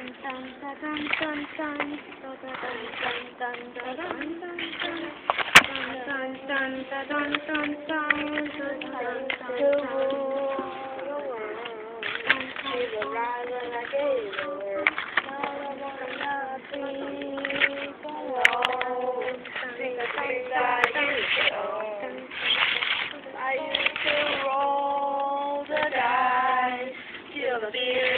I used to roll the dice steal the beer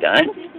done.